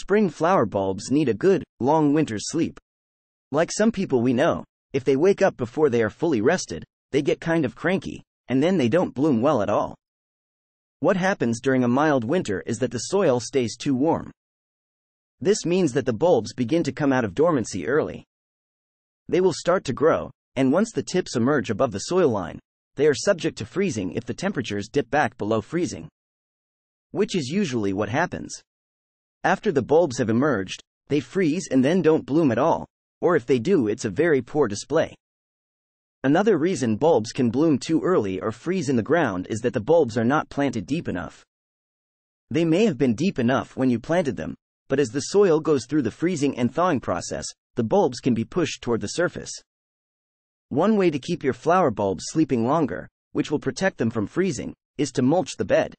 Spring flower bulbs need a good, long winter's sleep. Like some people we know, if they wake up before they are fully rested, they get kind of cranky, and then they don't bloom well at all. What happens during a mild winter is that the soil stays too warm. This means that the bulbs begin to come out of dormancy early. They will start to grow, and once the tips emerge above the soil line, they are subject to freezing if the temperatures dip back below freezing. Which is usually what happens. After the bulbs have emerged, they freeze and then don't bloom at all, or if they do, it's a very poor display. Another reason bulbs can bloom too early or freeze in the ground is that the bulbs are not planted deep enough. They may have been deep enough when you planted them, but as the soil goes through the freezing and thawing process, the bulbs can be pushed toward the surface. One way to keep your flower bulbs sleeping longer, which will protect them from freezing, is to mulch the bed.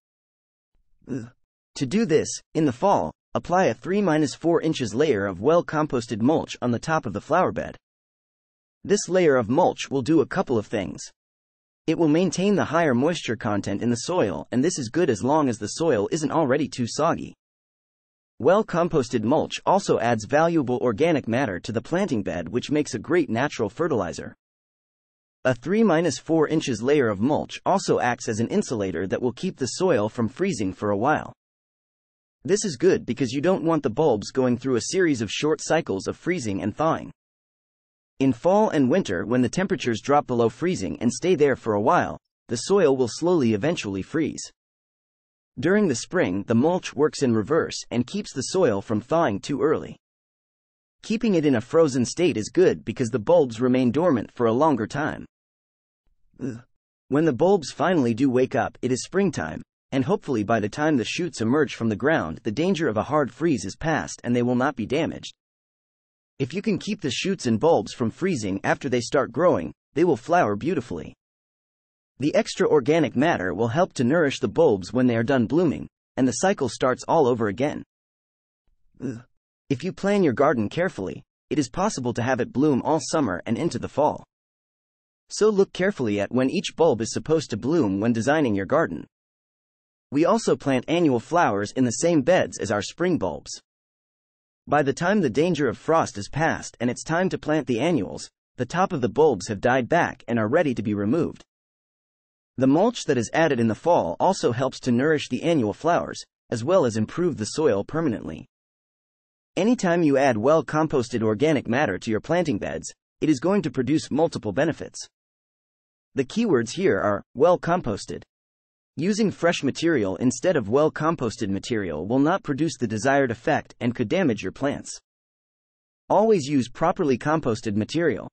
To do this, in the fall, apply a 3-4 inches layer of well-composted mulch on the top of the flower bed. This layer of mulch will do a couple of things. It will maintain the higher moisture content in the soil, and this is good as long as the soil isn't already too soggy. Well composted mulch also adds valuable organic matter to the planting bed, which makes a great natural fertilizer. A 3-4 inches layer of mulch also acts as an insulator that will keep the soil from freezing for a while. This is good because you don't want the bulbs going through a series of short cycles of freezing and thawing. In fall and winter, when the temperatures drop below freezing and stay there for a while, the soil will slowly eventually freeze. During the spring, the mulch works in reverse and keeps the soil from thawing too early. Keeping it in a frozen state is good because the bulbs remain dormant for a longer time. When the bulbs finally do wake up, it is springtime, and hopefully by the time the shoots emerge from the ground, the danger of a hard freeze is past and they will not be damaged. If you can keep the shoots and bulbs from freezing after they start growing, they will flower beautifully. The extra organic matter will help to nourish the bulbs when they are done blooming, and the cycle starts all over again. If you plan your garden carefully, it is possible to have it bloom all summer and into the fall. So look carefully at when each bulb is supposed to bloom when designing your garden. We also plant annual flowers in the same beds as our spring bulbs. By the time the danger of frost is past and it's time to plant the annuals, the top of the bulbs have died back and are ready to be removed. The mulch that is added in the fall also helps to nourish the annual flowers, as well as improve the soil permanently. Anytime you add well composted organic matter to your planting beds, it is going to produce multiple benefits. The keywords here are well composted, Using fresh material instead of well composted material will not produce the desired effect and could damage your plants. Always use properly composted material,